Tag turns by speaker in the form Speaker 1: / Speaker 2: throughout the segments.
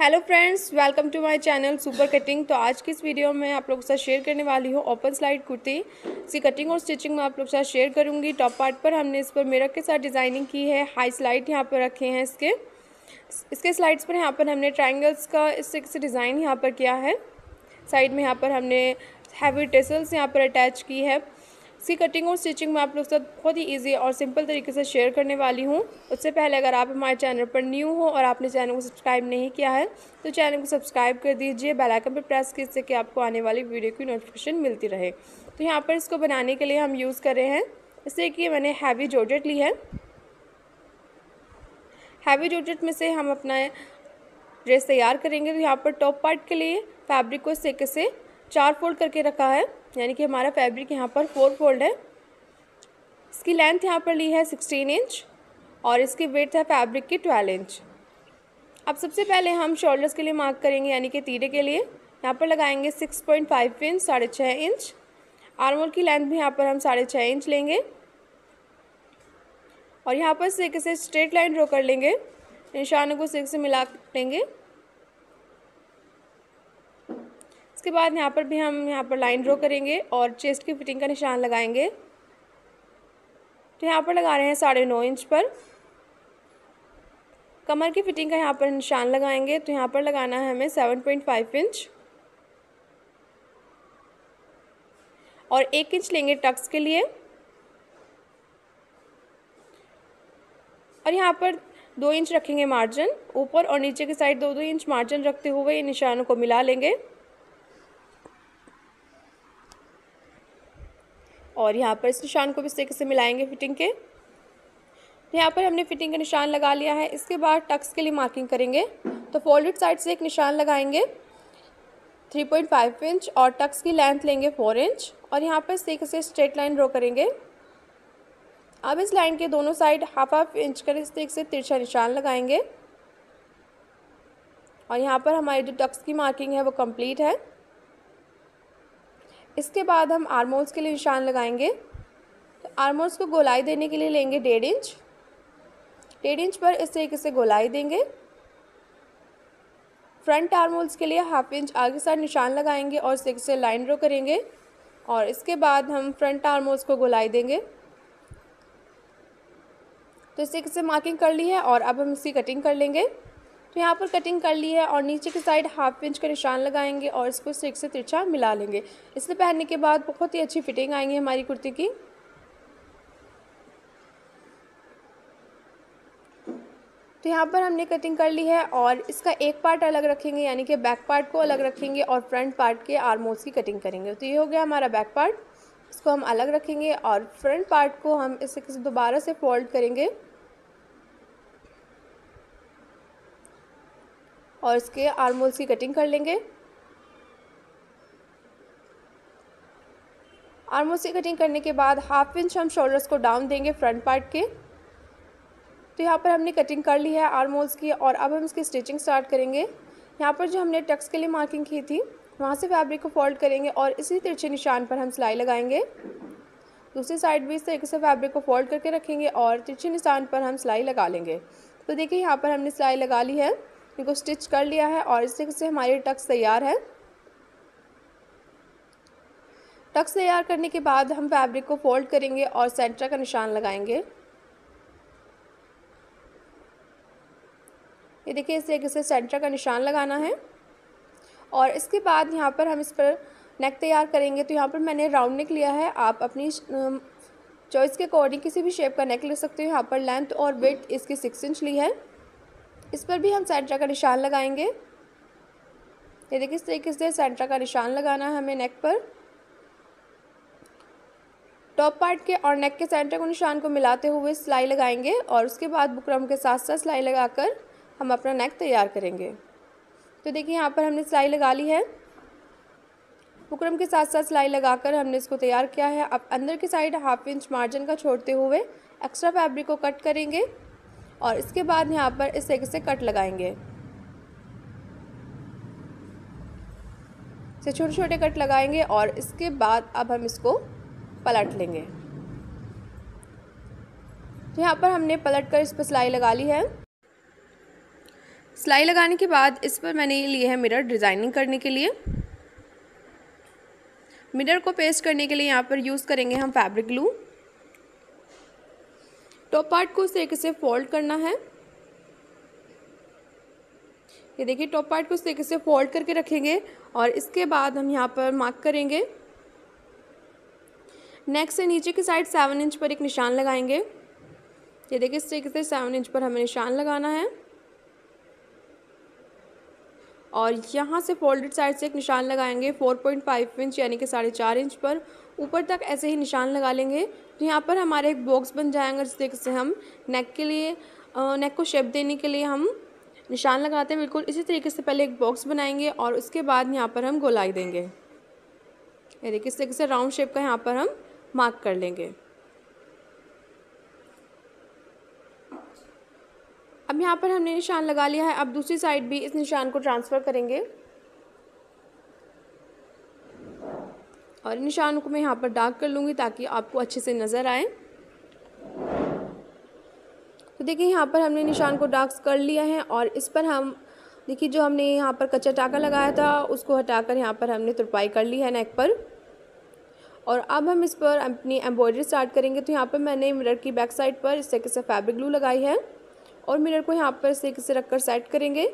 Speaker 1: Hello friends welcome to my channel super cutting तो आज की इस वीडियो में आप लोगों के साथ शेयर करने वाली हूँ ओपन स्लाइड कुर्ती। इसकी कटिंग और स्टिचिंग में आप लोगों के साथ शेयर करूँगी। टॉप पार्ट पर हमने इस पर मिरर के साथ डिज़ाइनिंग की है। हाई स्लाइड यहाँ पर रखे हैं इसके। इसके स्लाइड्स पर यहाँ पर हमने ट्राइंगल्स का इससे से डिज़ाइन यहाँ पर किया है। साइड में यहाँ पर हमने हैवी टेसल्स यहाँ पर अटैच की है। इसकी कटिंग और स्टिचिंग मैं आप लोग के साथ बहुत ही इजी और सिंपल तरीके से शेयर करने वाली हूँ। उससे पहले अगर आप हमारे चैनल पर न्यू हो और आपने चैनल को सब्सक्राइब नहीं किया है तो चैनल को सब्सक्राइब कर दीजिए बेल आइकन पर प्रेस कीजिए कि आपको आने वाली वीडियो की नोटिफिकेशन मिलती रहे। तो यहाँ पर इसको बनाने के लिए हम यूज़ कर रहे हैं। इससे कि मैंने हैवी जोर्जेट ली है। हैवी जोर्जेट में से हम अपना ड्रेस तैयार करेंगे। तो यहाँ पर टॉप पार्ट के लिए फैब्रिक को इस से चार फोल्ड करके रखा है। यानी कि हमारा फैब्रिक यहाँ पर फोर फोल्ड है। इसकी लेंथ यहाँ पर ली है सिक्सटीन इंच और इसकी वेथ है फैब्रिक की ट्वेल्व इंच अब सबसे पहले हम शोल्डर्स के लिए मार्क करेंगे, यानी कि तीरे के लिए। यहाँ पर लगाएँगे सिक्स पॉइंट फाइव इंच साढ़े छः इंच आर्मोल की लेंथ भी यहाँ पर हम साढ़े छः इंच लेंगे। और यहाँ पर से किसी स्ट्रेट लाइन ड्रॉ कर लेंगे। निशानों को सिक्स से मिला लेंगे। इसके बाद यहाँ पर भी हम यहाँ पर लाइन ड्रॉ करेंगे और चेस्ट की फिटिंग का निशान लगाएँगे। तो यहाँ पर लगा रहे हैं साढ़े नौ इंच पर। कमर की फिटिंग का यहाँ पर निशान लगाएँगे तो यहाँ पर लगाना है हमें सेवन पॉइंट फाइव इंच और एक इंच लेंगे टक्स के लिए। और यहाँ पर दो इंच रखेंगे मार्जिन ऊपर और नीचे की साइड दो दो इंच मार्जिन रखते हुए इन निशानों को मिला लेंगे। और यहाँ पर इस निशान को भी इस तरीके से मिलाएँगे फिटिंग के। तो यहाँ पर हमने फिटिंग का निशान लगा लिया है। इसके बाद टक्स के लिए मार्किंग करेंगे। तो फोल्डेड साइड से एक निशान लगाएँगे। 3.5 इंच और टक्स की लेंथ लेंगे 4 इंच और यहाँ पर इस तरीके से स्ट्रेट लाइन ड्रॉ करेंगे। अब इस लाइन के दोनों साइड हाफ़ हाफ़ इंच कर इस तरीके से तिरछा निशान लगाएँगे। और यहाँ पर हमारी जो टक्स की मार्किंग है, वो कंप्लीट है। इसके बाद हम आर्मोल्स के लिए निशान लगाएँगे। तो आर्मोल्स को गोलाई देने के लिए लेंगे डेढ़ इंच। डेढ़ इंच पर इस तरीके से गोलाई देंगे। फ्रंट आर्मोल्स के लिए हाफ़ इंच आगे साइड निशान लगाएँगे और इस तरीके से लाइन ड्रॉ करेंगे और इसके बाद हम फ्रंट आर्मोल्स को गोलाई देंगे। तो इस तरीके से मार्किंग कर ली है और अब हम इसकी कटिंग कर लेंगे। तो यहाँ पर कटिंग कर ली है और नीचे की साइड हाफ़ इंच का निशान लगाएँगे और इसको सिक से तिरछा मिला लेंगे। इसे पहनने के बाद बहुत ही अच्छी फिटिंग आएँगी हमारी कुर्ती की। तो यहाँ पर हमने कटिंग कर ली है और इसका एक पार्ट अलग रखेंगे, यानी कि बैक पार्ट को अलग रखेंगे और फ्रंट पार्ट के आर्मोस की कटिंग करेंगे। तो ये हो गया हमारा बैक पार्ट इसको हम अलग रखेंगे और फ्रंट पार्ट को हम इसे दोबारा से फोल्ड करेंगे। और इसके आर्मोल्स की कटिंग कर लेंगे। आर्मोल्स की कटिंग करने के बाद हाफ़ इंच हम शोल्डर्स को डाउन देंगे फ्रंट पार्ट के। तो यहाँ पर हमने कटिंग कर ली है आर्मोल्स की और अब हम इसकी स्टिचिंग स्टार्ट करेंगे। यहाँ पर जो हमने टक्स के लिए मार्किंग की थी, वहाँ से फैब्रिक को फोल्ड करेंगे और इसी तिरछे निशान पर हम सिलाई लगाएँगे। दूसरी साइड भी इस तरीके से फैब्रिक को फोल्ड करके रखेंगे और तिरछे निशान पर हम सिलाई लगा लेंगे। तो देखिए यहाँ पर हमने सिलाई लगा ली है। इनको स्टिच कर लिया है और इस तरीके से हमारी टक्स तैयार है। टक्स तैयार करने के बाद हम फैब्रिक को फोल्ड करेंगे और सेंटर का निशान लगाएँगे। ये देखिए, इस तरीके से सेंटर का निशान लगाना है और इसके बाद यहाँ पर हम इस पर नेक तैयार करेंगे। तो यहाँ पर मैंने राउंड नेक लिया है। आप अपनी चॉइस के अकॉर्डिंग किसी भी शेप का नेक ले सकते हो। यहाँ पर लेंथ और वेट इसकी सिक्स इंच ली है। इस पर भी हम सेंटर का निशान लगाएँगे। ये देखिए, इस तरीके से सेंटर का निशान लगाना है हमें नेक पर। टॉप पार्ट के और नेक के सेंटर को निशान को मिलाते हुए सिलाई लगाएँगे और उसके बाद बुकरम के साथ साथ सिलाई लगाकर हम अपना नेक तैयार करेंगे। तो देखिए, यहाँ पर हमने सिलाई लगा ली है। बुकरम के साथ साथ सिलाई लगाकर हमने इसको तैयार किया है। अब अंदर की साइड हाफ़ इंच मार्जिन का छोड़ते हुए एक्स्ट्रा फैब्रिक को कट करेंगे। और इसके बाद यहाँ पर इस तरीके से कट लगाएँगे। से छोटे छोटे कट लगाएँगे और इसके बाद अब हम इसको पलट लेंगे। तो यहाँ पर हमने पलट कर इस पर सिलाई लगा ली है। सिलाई लगाने के बाद इस पर मैंने ये लिए है मिरर डिज़ाइनिंग करने के लिए। मिरर को पेस्ट करने के लिए यहाँ पर यूज़ करेंगे हम फैब्रिक ग्लू। टॉप पार्ट को तरीके से फोल्ड करना है। ये देखिए, टॉप पार्ट को तरीके से फोल्ड करके रखेंगे और इसके बाद हम यहाँ पर मार्क करेंगे। नेक से नीचे की साइड सेवन इंच पर एक निशान लगाएँगे। ये देखिए इस तरीके से सेवन इंच पर हमें निशान लगाना है। और यहाँ से फोल्डेड साइड से एक निशान लगाएँगे फोर पॉइंट फाइव इंच यानी कि साढ़े चार इंच पर। ऊपर तक ऐसे ही निशान लगा लेंगे। तो यहाँ पर हमारे एक बॉक्स बन जाएगा जिस तरीके से हम नेक के लिए नेक को शेप देने के लिए हम निशान लगाते हैं। बिल्कुल इसी तरीके से पहले एक बॉक्स बनाएँगे और उसके बाद यहाँ पर हम गोलाई देंगे। ये देखिए, इस तरीके से राउंड शेप का यहाँ पर हम मार्क कर लेंगे। अब यहाँ पर हमने निशान लगा लिया है। अब दूसरी साइड भी इस निशान को ट्रांसफ़र करेंगे। और निशान को मैं यहाँ पर डार्क कर लूँगी ताकि आपको अच्छे से नज़र आए। तो देखिए, यहाँ पर हमने निशान को डार्क कर लिया है और इस पर हम, देखिए, जो हमने यहाँ पर कच्चा टाका लगाया था, उसको हटाकर यहाँ पर हमने तुरपाई कर ली है नेक पर। और अब हम इस पर अपनी एम्ब्रॉयडरी स्टार्ट करेंगे। तो यहाँ पर मैंने मिरर की बैक साइड पर इस तरीके से फैब्रिक ग्लू लगाई है और मिरर को यहाँ पर इस तरीके से रखकर सेट करेंगे।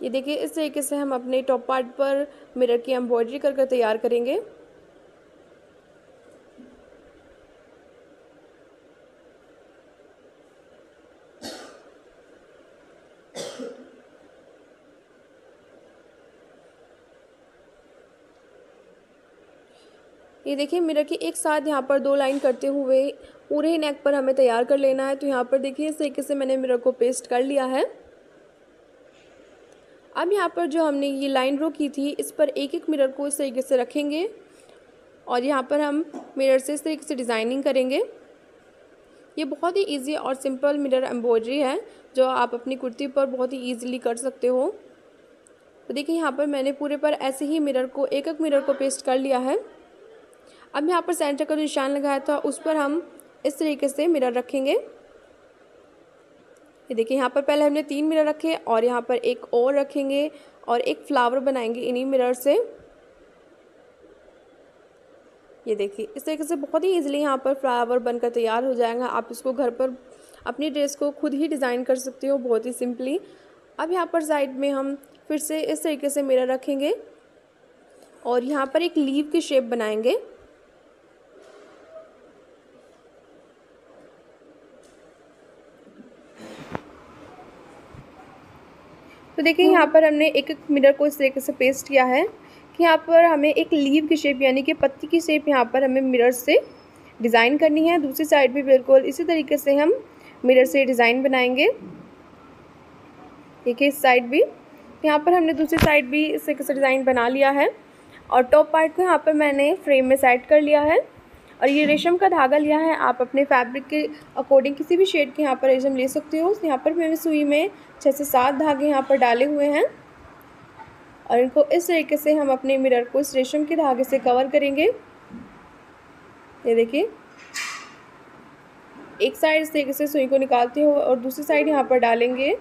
Speaker 1: ये देखिए, इस तरीके से हम अपने टॉप पार्ट पर मिरर की एम्ब्रॉयडरी कर कर तैयार करेंगे। ये देखिए मिरर की एक साथ यहाँ पर दो लाइन करते हुए पूरे नेक पर हमें तैयार कर लेना है। तो यहाँ पर देखिए, इस तरीके से मैंने मिरर को पेस्ट कर लिया है। अब यहाँ पर जो हमने ये लाइन ड्रो की थी, इस पर एक एक मिरर को इस तरीके से रखेंगे और यहाँ पर हम मिरर से इस तरीके से डिज़ाइनिंग करेंगे। ये बहुत ही इजी और सिंपल मिरर एम्ब्रॉयडरी है, जो आप अपनी कुर्ती पर बहुत ही ईजिली कर सकते हो। तो देखिए, यहाँ पर मैंने पूरे पर ऐसे ही मिरर को एक एक मिरर को पेस्ट कर लिया है। अब यहाँ पर सेंटर का जो निशान लगाया था उस पर हम इस तरीके से मिरर रखेंगे। ये देखिए, यहाँ पर पहले हमने तीन मिरर रखे और यहाँ पर एक और रखेंगे और एक फ्लावर बनाएँगे इन्हीं मिरर से। ये देखिए, इस तरीके से बहुत ही इजीली यहाँ पर फ्लावर बनकर तैयार हो जाएगा। आप इसको घर पर अपनी ड्रेस को खुद ही डिज़ाइन कर सकते हो बहुत ही सिंपली। अब यहाँ पर साइड में हम फिर से इस तरीके से मिरर रखेंगे और यहाँ पर एक लीव की शेप बनाएँगे। तो देखिए यहाँ पर हमने एक एक मिरर को इस तरीके से पेस्ट किया है कि यहाँ पर हमें एक लीव की शेप यानी कि पत्ती की शेप यहाँ पर हमें मिरर से डिज़ाइन करनी है। दूसरी साइड भी बिल्कुल इसी तरीके से हम मिरर से डिज़ाइन बनाएँगे। देखिए इस साइड भी। यहाँ पर हमने दूसरी साइड भी इस तरीके से डिज़ाइन बना लिया है। और टॉप पार्ट को यहाँ पर मैंने फ्रेम में सेट कर लिया है। और ये रेशम का धागा लिया है, आप अपने फैब्रिक के अकॉर्डिंग किसी भी शेड के यहाँ पर रेशम ले सकते हो। यहाँ पर मैंने सुई में छः से सात धागे यहाँ पर डाले हुए हैं। और इनको इस तरीके से हम अपने मिरर को इस रेशम के धागे से कवर करेंगे। ये देखिए। एक साइड इस तरीके से सुई को निकालते हो और दूसरी साइड यहाँ पर डालेंगे।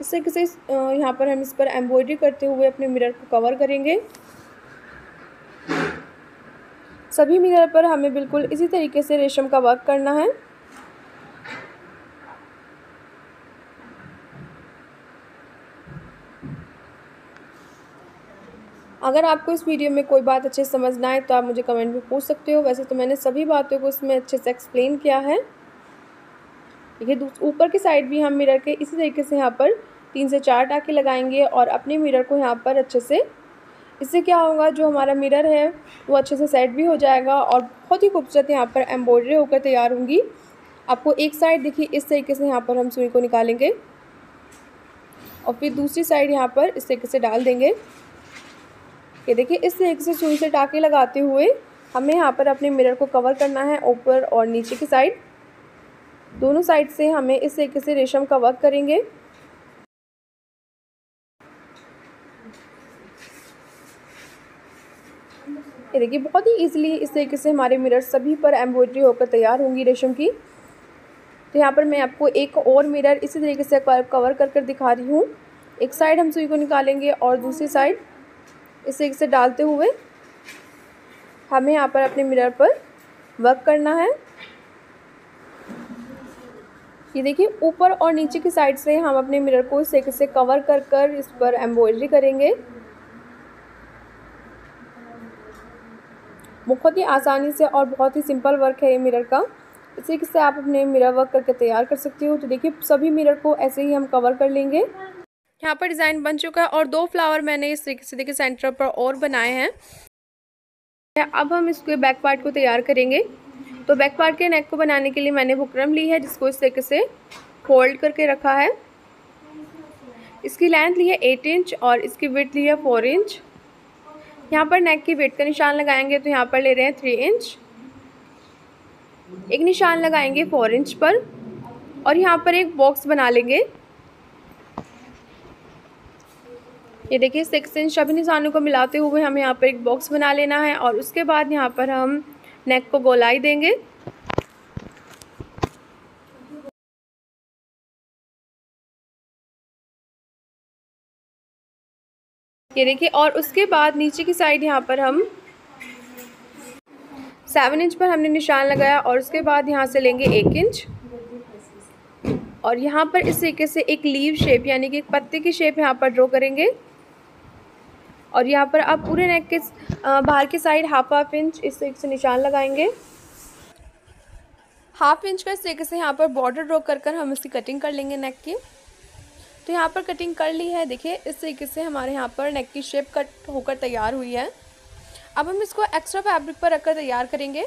Speaker 1: इस तरीके से यहाँ पर हम इस पर एम्ब्रॉयडरी करते हुए अपने मिरर को कवर करेंगे। सभी मिरर पर हमें बिल्कुल इसी तरीके से रेशम का वर्क करना है। अगर आपको इस वीडियो में कोई बात अच्छे समझ ना आए तो आप मुझे कमेंट में पूछ सकते हो। वैसे तो मैंने सभी बातों को इसमें अच्छे से एक्सप्लेन किया है। ये ऊपर की साइड भी हम मिरर के इसी तरीके से यहाँ पर तीन से चार टाके लगाएँगे और अपने मिरर को यहाँ पर अच्छे से इससे क्या होगा, जो हमारा मिरर है, वो अच्छे से सेट भी हो जाएगा और बहुत ही खूबसूरत यहाँ पर एम्ब्रॉयडरी होकर तैयार होंगी। आपको एक साइड देखिए, इस तरीके से यहाँ पर हम सुई को निकालेंगे और फिर दूसरी साइड यहाँ पर इस तरीके से डाल देंगे। ये देखिए, इस तरीके से सुई से टाके लगाते हुए हमें यहाँ पर अपने मिरर को कवर करना है, ऊपर और नीचे की साइड दोनों साइड से हमें इस तरीके से रेशम का वर्क करेंगे। ये देखिए, बहुत ही ईजिली इस तरीके से हमारे मिरर सभी पर एम्ब्रॉयडरी होकर तैयार होंगी रेशम की। तो यहाँ पर मैं आपको एक और मिरर इसी तरीके से कवर कर कर दिखा रही हूँ। एक साइड हम सुई को निकालेंगे और दूसरी साइड इस तरीके से डालते हुए हमें यहाँ पर अपने मिरर पर वर्क करना है। ये देखिए, ऊपर और नीचे की साइड से हम अपने मिरर को इस तरीके से कवर कर कर इस पर एम्ब्रॉयडरी करेंगे। बहुत ही आसानी से और बहुत ही सिंपल वर्क है ये मिरर का। इस तरीके से आप अपने मिरर वर्क करके तैयार कर सकते हो। तो देखिए, सभी मिरर को ऐसे ही हम कवर कर लेंगे। यहाँ पर डिज़ाइन बन चुका है और दो फ्लावर मैंने इस तरीके से देखिए सेंटर पर और बनाए हैं। अब हम इसके बैक पार्ट को तैयार करेंगे। तो बैक पार्ट के नेक को बनाने के लिए मैंने बुकरम ली है जिसको इस तरीके से फोल्ड करके रखा है। इसकी लेंथ ली है एट इंच और इसकी विथ ली है फोर इंच यहाँ पर नेक की वेट का निशान लगाएँगे तो यहाँ पर ले रहे हैं थ्री इंच एक निशान लगाएँगे फोर इंच पर और यहाँ पर एक बॉक्स बना लेंगे. ये देखिए सिक्स इंच सभी निशानों को मिलाते हुए हमें यहाँ पर एक बॉक्स बना लेना है और उसके बाद यहाँ पर हम नेक को गोलाई देंगे. ये देखिए, और उसके बाद नीचे की साइड यहाँ पर हम सेवन इंच पर हमने निशान लगाया और उसके बाद यहाँ से लेंगे एक इंच और यहाँ पर इस तरीके से एक लीव शेप यानी कि एक पत्ते की शेप यहाँ पर ड्रॉ करेंगे। और यहाँ पर आप पूरे नेक के बाहर की साइड हाफ़ हाफ़ इंच इस तरीके से निशान लगाएँगे। हाफ़ इंच का इस तरीके से यहाँ पर बॉर्डर ड्रॉ कर कर हम इसकी कटिंग कर लेंगे नेक की। तो यहाँ पर कटिंग कर ली है। देखिए, इस तरीके से हमारे यहाँ पर नेक की शेप कट होकर तैयार हुई है। अब हम इसको एक्स्ट्रा फैब्रिक पर रखकर तैयार करेंगे।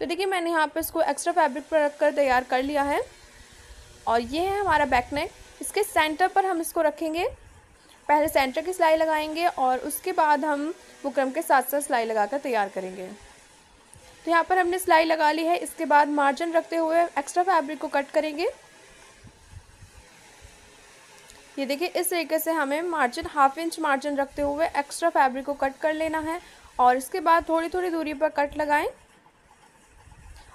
Speaker 1: तो देखिए, मैंने यहाँ पर इसको एक्स्ट्रा फैब्रिक पर रखकर तैयार कर लिया है। और ये है हमारा बैक नेक इसके सेंटर पर हम इसको रखेंगे। पहले सेंटर की सिलाई लगाएँगे और उसके बाद हम बुकरम के साथ साथ सिलाई लगाकर तैयार करेंगे। तो यहाँ पर हमने सिलाई लगा ली है। इसके बाद मार्जिन रखते हुए एक्स्ट्रा फैब्रिक को कट करेंगे। ये देखिए, इस तरीके से हमें मार्जिन हाफ़ इंच मार्जिन रखते हुए एक्स्ट्रा फैब्रिक को कट कर लेना है और इसके बाद थोड़ी थोड़ी दूरी पर कट लगाएँ।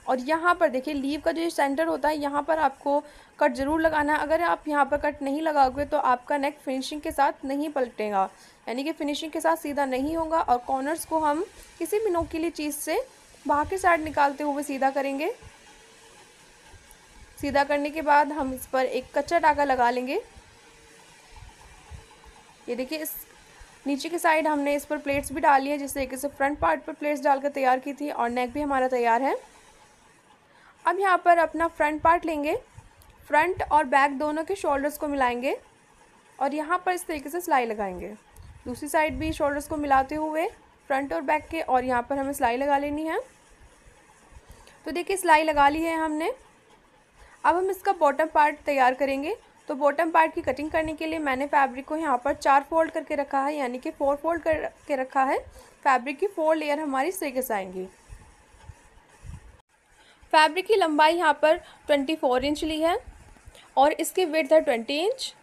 Speaker 1: और यहाँ पर देखिए लीव का जो सेंटर होता है, यहाँ पर आपको कट ज़रूर लगाना है। अगर आप यहाँ पर कट नहीं लगाओगे तो आपका नेक फिनिशिंग के साथ नहीं पलटेगा। यानी कि फिनिशिंग के साथ सीधा नहीं होगा और कॉर्नर्स को हम किसी भी नोकीली चीज़ से बाहर की साइड निकालते हुए सीधा करेंगे। सीधा करने के बाद हम इस पर एक कच्चा टाका लगा लेंगे। ये देखिए, इस नीचे की साइड हमने इस पर प्लेट्स भी डाली है जिस तरीके से फ्रंट पार्ट पर प्लेट्स डालकर तैयार की थी और नेक भी हमारा तैयार है। अब यहाँ पर अपना फ्रंट पार्ट लेंगे। फ्रंट और बैक दोनों के शोल्डर्स को मिलाएँगे और यहाँ पर इस तरीके से सिलाई लगाएँगे। दूसरी साइड भी शोल्डर्स को मिलाते हुए फ्रंट और बैक के और यहाँ पर हमें सिलाई लगा लेनी है। तो देखिए सिलाई लगा ली है हमने। अब हम इसका बॉटम पार्ट तैयार करेंगे। तो बॉटम पार्ट की कटिंग करने के लिए मैंने फैब्रिक को यहाँ पर चार फोल्ड करके रखा है, यानी कि फोर फोल्ड कर, के रखा है। फैब्रिक की फोर लेयर हमारी इस तरीके से आएँगी। फैब्रिक की लंबाई यहाँ पर ट्वेंटी फोर इंच ली है और इसकी विड्थ है ट्वेंटी इंच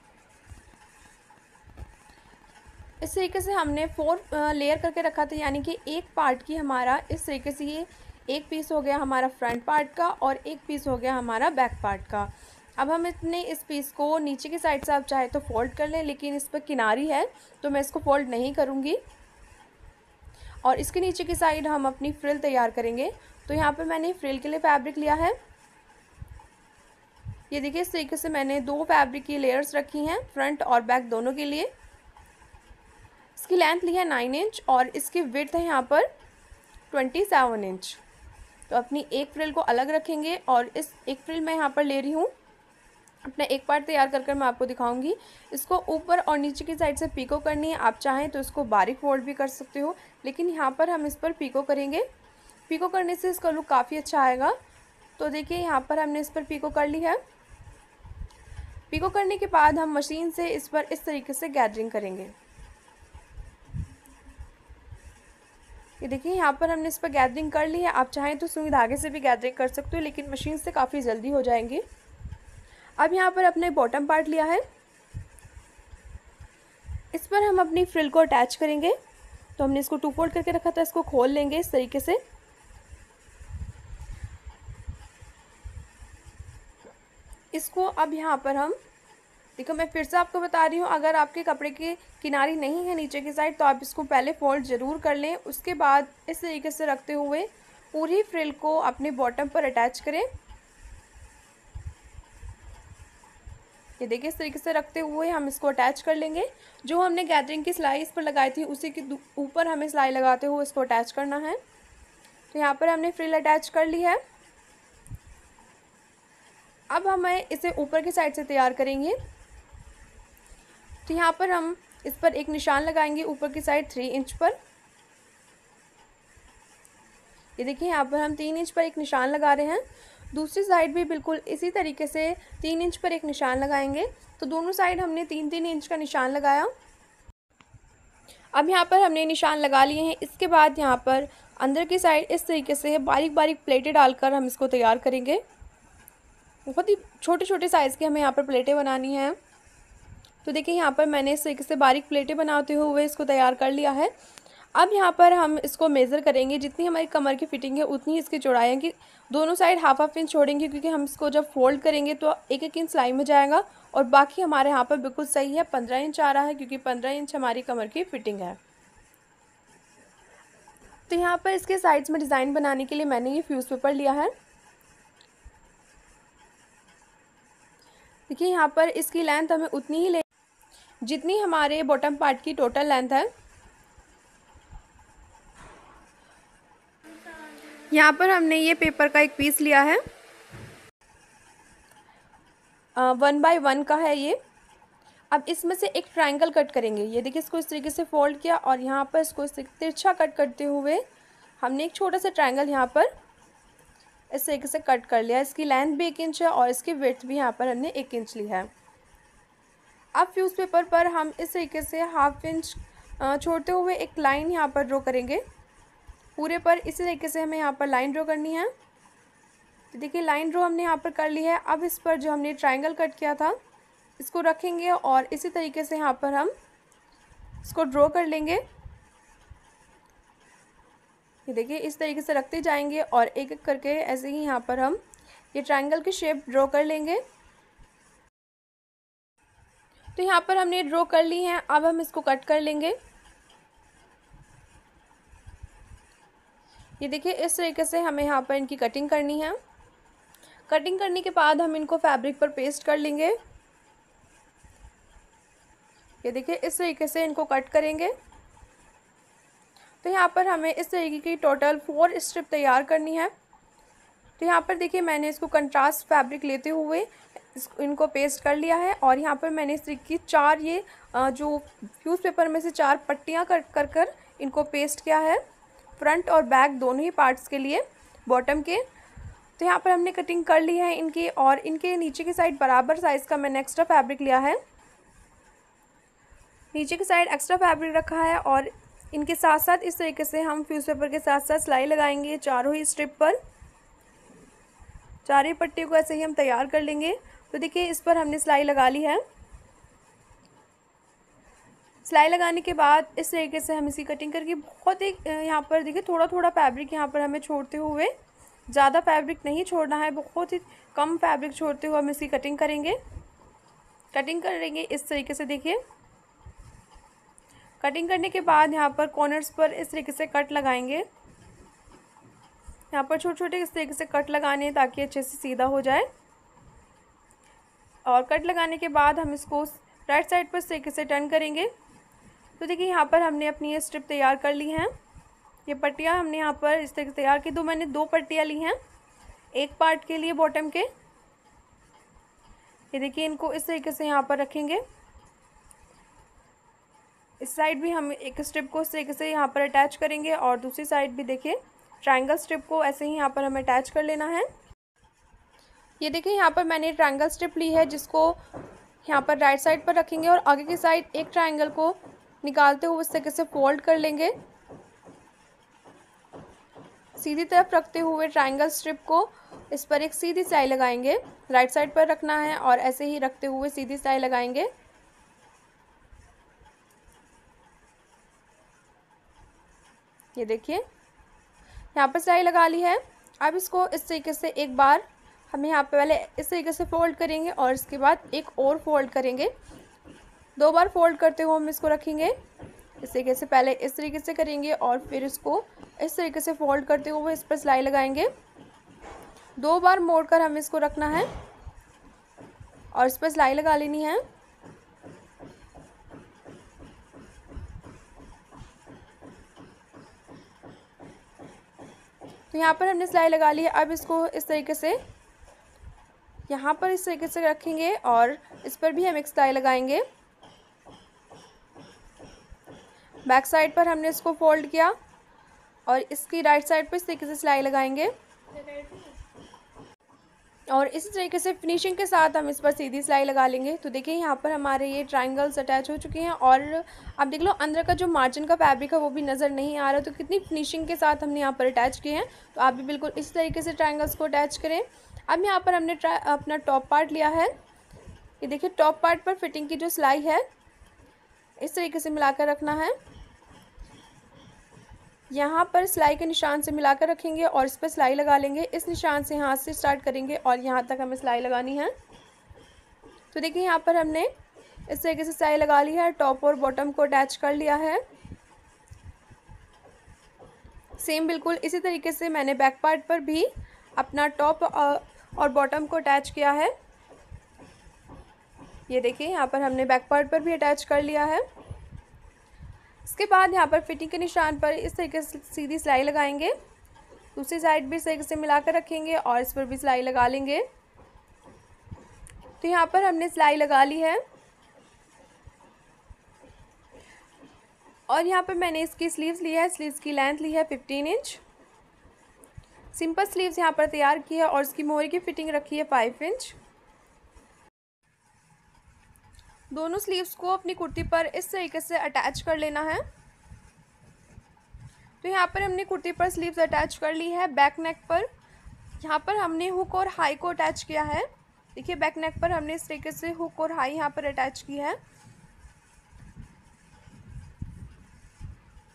Speaker 1: इस तरीके से हमने फोर लेयर करके रखा था, यानी कि एक पार्ट की हमारा, इस तरीके से ये एक पीस हो गया हमारा फ्रंट पार्ट का और एक पीस हो गया हमारा बैक पार्ट का। अब हम इतने इस पीस को नीचे की साइड से आप चाहे तो फोल्ड कर लें, लेकिन इस पर किनारी है तो मैं इसको फोल्ड नहीं करूँगी। और इसके नीचे की साइड हम अपनी फ्रिल तैयार करेंगे। तो यहाँ पर मैंने फ्रिल के लिए फैब्रिक लिया है। ये देखिए, इस तरीके से मैंने दो फैब्रिक की लेयर्स रखी हैं फ्रंट और बैक दोनों के लिए। इसकी लेंथ ली है नाइन इंच और इसकी विड्थ है यहाँ पर ट्वेंटी सेवन इंच तो अपनी एक फ्रिल को अलग रखेंगे और इस एक फ्रिल मैं यहाँ पर ले रही हूँ। अपना एक पार्ट तैयार कर कर मैं आपको दिखाऊँगी। इसको ऊपर और नीचे की साइड से पीको करनी है। आप चाहें तो इसको बारीक फोल्ड भी कर सकते हो, लेकिन यहाँ पर हम इस पर पीको करेंगे। पीको करने से इसका लुक काफ़ी अच्छा आएगा। तो देखिए, यहाँ पर हमने इस पर पीको कर ली है। पीको करने के बाद हम मशीन से इस पर इस तरीके से गैदरिंग करेंगे। ये देखिए, यहाँ पर हमने इस पर गैदरिंग कर ली है। आप चाहें तो सुई धागे से भी गैदरिंग कर सकते हो, लेकिन मशीन से काफ़ी जल्दी हो जाएँगी। अब यहाँ पर अपने बॉटम पार्ट लिया है। इस पर हम अपनी फ्रिल को अटैच करेंगे। तो हमने इसको टू फोल्ड करके रखा था, इसको खोल लेंगे इस तरीके से। इसको अब यहाँ पर हम, देखो मैं फिर से आपको बता रही हूँ, अगर आपके कपड़े की किनारी नहीं है नीचे की साइड तो आप इसको पहले फोल्ड ज़रूर कर लें। उसके बाद इस तरीके से रखते हुए पूरी फ्रिल को अपने बॉटम पर अटैच करें। ये देखिए इस तरीके से रखते हुए हम इसको अटैच कर लेंगे। जो हमने गैदरिंग की सिलाई इस पर लगाई थी, उसी के ऊपर हमें सिलाई लगाते हुए इसको अटैच करना है। तो यहाँ पर हमने फ्रिल अटैच कर ली है। अब हमें इसे ऊपर की साइड से तैयार करेंगे। तो यहाँ पर हम इस पर एक निशान लगाएँगे ऊपर की साइड थ्री इंच पर। ये देखिए, यहाँ पर हम तीन इंच पर एक निशान लगा रहे हैं। दूसरी साइड भी बिल्कुल इसी तरीके से तीन इंच पर एक निशान लगाएँगे। तो दोनों साइड हमने तीन तीन इंच का निशान लगाया। अब यहाँ पर हमने निशान लगा लिए हैं। इसके बाद यहाँ पर अंदर की साइड इस तरीके से बारीक बारीक प्लेटें डालकर हम इसको तैयार करेंगे। बहुत ही छोटे छोटे साइज़ की हमें यहाँ पर प्लेटें बनानी हैं। तो देखिए, यहाँ पर मैंने इस तरीके से बारीक प्लेटें बनाते हुए इसको तैयार कर लिया है। अब यहाँ पर हम इसको मेज़र करेंगे। जितनी हमारी कमर की फिटिंग है, उतनी इसकी चौड़ाई है कि दोनों साइड हाफ़ हाफ़ इंच छोड़ेंगे क्योंकि हम इसको जब फोल्ड करेंगे तो एक एक इंच सिलाई में जाएगा और बाकी हमारे यहाँ पर बिल्कुल सही है, पंद्रह इंच आ रहा है क्योंकि पंद्रह इंच हमारी कमर की फिटिंग है। तो यहाँ पर इसके साइड्स में डिज़ाइन बनाने के लिए मैंने ये फ्यूज़ पेपर लिया है। देखिए, यहाँ पर इसकी लेंथ हमें उतनी ही ले जितनी हमारे बॉटम पार्ट की टोटल लेंथ है। यहाँ पर हमने ये पेपर का एक पीस लिया है। वन बाय वन का है ये। अब इसमें से एक ट्रायंगल कट करेंगे। ये देखिए इसको इस तरीके से फोल्ड किया और यहाँ पर इसको इस तिरछा कट करते हुए हमने एक छोटा सा ट्रायंगल यहाँ पर इस तरीके से कट कर लिया। इसकी लेंथ भी एक इंच है और इसकी वेथ भी यहाँ पर हमने एक इंच ली है। अब फ्यूज़ पेपर पर हम इस तरीके से हाफ़ इंच छोड़ते हुए एक लाइन यहाँ पर ड्रॉ करेंगे। पूरे पर इसी तरीके से हमें यहाँ पर लाइन ड्रॉ करनी है। तो देखिए लाइन ड्रॉ हमने यहाँ पर कर ली है। अब इस पर जो हमने ट्राइंगल कट किया था, इसको रखेंगे और इसी तरीके से यहाँ पर हम इसको ड्रॉ कर लेंगे। ये देखिए, इस तरीके से रखते जाएँगे और एक एक करके ऐसे ही यहाँ पर हम ये ट्राइंगल की शेप ड्रॉ कर लेंगे। तो यहाँ पर हमने ड्रॉ कर ली है। अब हम इसको कट कर लेंगे। ये देखिए, इस तरीके से हमें यहाँ पर इनकी कटिंग करनी है। कटिंग करने के बाद हम इनको फैब्रिक पर पेस्ट कर लेंगे। ये देखिए, इस तरीके से इनको कट करेंगे। तो यहाँ पर हमें इस तरीके की टोटल फोर स्ट्रिप तैयार करनी है। तो यहाँ पर देखिए, मैंने इसको कंट्रास्ट फैब्रिक लेते हुए इनको पेस्ट कर लिया है और यहाँ पर मैंने इस तरीके की चार ये जो फ्यूज़ पेपर में से चार पट्टियाँ कर कर कर इनको पेस्ट किया है। फ्रंट और बैक दोनों ही पार्ट्स के लिए बॉटम के। तो यहाँ पर हमने कटिंग कर ली है इनकी और इनके नीचे की साइड बराबर साइज़ का मैंने एक्स्ट्रा फैब्रिक लिया है। नीचे की साइड एक्स्ट्रा फैब्रिक रखा है और इनके साथ साथ इस तरीके से हम फ्यूज़ पेपर के साथ साथ सिलाई लगाएँगे चारों ही स्ट्रिप पर। चार ही पट्टी को ऐसे ही हम तैयार कर लेंगे। तो देखिए इस पर हमने सिलाई लगा ली है। सिलाई लगाने के बाद इस तरीके से हम इसकी कटिंग करके बहुत ही यहाँ पर देखिए थोड़ा थोड़ा फैब्रिक यहाँ पर हमें छोड़ते हुए, ज़्यादा फैब्रिक नहीं छोड़ना है, बहुत ही कम फैब्रिक छोड़ते हुए हम इसकी कटिंग करेंगे। कटिंग करेंगे इस तरीके से देखिए। कटिंग करने के बाद यहाँ पर कॉर्नर्स पर इस तरीके से कट लगाएँगे। यहाँ पर छोटे छोटे इस तरीके से कट लगाने हैं ताकि अच्छे से सीधा हो जाए। और कट लगाने के बाद हम इसको राइट साइड पर इस तरीके से टर्न करेंगे। तो देखिए, यहाँ पर हमने अपनी ये स्ट्रिप तैयार कर ली हैं। ये पट्टियाँ हमने यहाँ पर इस तरीके तैयार की। दो, मैंने दो पट्टियाँ ली हैं, एक पार्ट के लिए बॉटम के। ये देखिए, इनको इस तरीके से यहाँ पर रखेंगे। इस साइड भी हम एक स्ट्रिप को इस तरीके से यहाँ पर अटैच करेंगे और दूसरी साइड भी देखिए ट्रायंगल स्ट्रिप को ऐसे ही यहाँ पर हमें अटैच कर लेना है। ये देखिए, यहाँ पर मैंने ट्रायंगल स्ट्रिप ली है, जिसको यहाँ पर राइट साइड पर रखेंगे और आगे की साइड एक ट्रायंगल को निकालते हुए इस तरीके से फोल्ड कर लेंगे। सीधी तरफ़ रखते हुए ट्रायंगल स्ट्रिप को इस पर एक सीधी सिलाई लगाएँगे। राइट साइड पर रखना है और ऐसे ही रखते हुए सीधी सिलाई लगाएँगे। ये देखिए, यहाँ पर सिलाई लगा ली है। अब इसको इस तरीके से एक बार हम यहाँ पे पहले इस तरीके से फोल्ड करेंगे और इसके बाद एक और फोल्ड करेंगे। दो बार फोल्ड करते हुए हम इसको रखेंगे। इस तरीके से पहले इस तरीके से करेंगे और फिर इसको इस तरीके से फोल्ड करते हुए इस पर सिलाई लगाएँगे। दो बार मोड़ कर हमें इसको रखना है और इस पर सिलाई लगा लेनी है। तो यहाँ पर हमने सिलाई लगा ली है। अब इसको इस तरीके से यहाँ पर इस तरीके से रखेंगे और इस पर भी हम एक सिलाई लगाएँगे। बैक साइड पर हमने इसको फोल्ड किया और इसकी राइट साइड पर इस तरीके से सिलाई लगाएँगे। और इसी तरीके से फिनिशिंग के साथ हम इस पर सीधी सिलाई लगा लेंगे। तो देखिए, यहाँ पर हमारे ये ट्राइंगल्स अटैच हो चुके हैं और आप देख लो, अंदर का जो मार्जिन का फैब्रिक है वो भी नज़र नहीं आ रहा। तो कितनी फिनिशिंग के साथ हमने यहाँ पर अटैच किए हैं। तो आप भी बिल्कुल इस तरीके से ट्राइंगल्स को अटैच करें। अब यहाँ पर हमने अपना टॉप पार्ट लिया है। ये देखिए, टॉप पार्ट पर फिटिंग की जो सिलाई है, इस तरीके से मिलाकर रखना है। यहाँ पर सिलाई के निशान से मिलाकर रखेंगे और इस पर सिलाई लगा लेंगे। इस निशान से हाथ से स्टार्ट करेंगे और यहाँ तक हमें सिलाई लगानी है। तो देखिए, यहाँ पर हमने इस तरीके से सिलाई लगा ली है, टॉप और बॉटम को अटैच कर लिया है। सेम बिल्कुल इसी तरीके से मैंने बैक पार्ट पर भी अपना टॉप और बॉटम को अटैच किया है। ये देखिए, यहाँ पर हमने बैक पार्ट पर भी अटैच कर लिया है। इसके बाद यहाँ पर फिटिंग के निशान पर इस तरीके से सीधी सिलाई लगाएँगे। दूसरी साइड भी इस तरीके से मिलाकर रखेंगे और इस पर भी सिलाई लगा लेंगे। तो यहाँ पर हमने सिलाई लगा ली है। और यहाँ पर मैंने इसकी स्लीव्स ली है। स्लीव्स की लेंथ ली है फिफ्टीन इंच सिंपल स्लीव्स यहाँ पर तैयार की है और इसकी मोहरी की फिटिंग रखी है फाइव इंच दोनों स्लीव्स को अपनी कुर्ती पर इस तरीके से अटैच कर लेना है। तो यहाँ पर हमने कुर्ती पर स्लीव्स अटैच कर ली है बैक नेक पर। यहाँ पर हमने हुक और हाई को अटैच किया है। देखिए बैक नेक पर हमने इस तरीके से हुक और हाई यहाँ पर अटैच की है।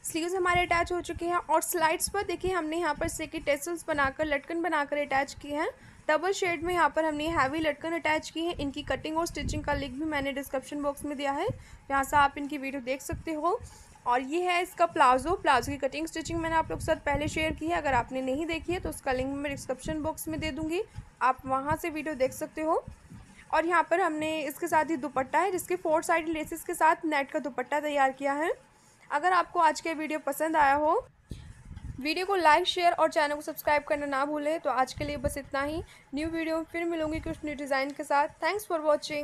Speaker 1: स्लीव्स हमारे अटैच हो चुके हैं और स्लाइड्स पर देखिए हमने यहाँ पर सेकी टेसल्स बनाकर, लटकन बनाकर अटैच की हैं। डबल शेड में यहाँ पर हमने हैवी लटकन अटैच की है। इनकी कटिंग और स्टिचिंग का लिंक भी मैंने डिस्क्रिप्शन बॉक्स में दिया है। यहाँ से आप इनकी वीडियो देख सकते हो। और ये है इसका प्लाजो। प्लाजो की कटिंग स्टिचिंग मैंने आप लोग के साथ पहले शेयर की है। अगर आपने नहीं देखी है तो उसका लिंक मैं डिस्क्रिप्शन बॉक्स में दे दूँगी। आप वहाँ से वीडियो देख सकते हो। और यहाँ पर हमने इसके साथ ही दुपट्टा है, जिसके फोर साइड लेसेस के साथ नेट का दुपट्टा तैयार किया है। अगर आपको आज के वीडियो पसंद आया हो वीडियो को लाइक, शेयर और चैनल को सब्सक्राइब करना ना भूलें। तो आज के लिए बस इतना ही। न्यू वीडियो फिर मिलूँगी कुछ न्यू डिज़ाइन के साथ। Thanks for watching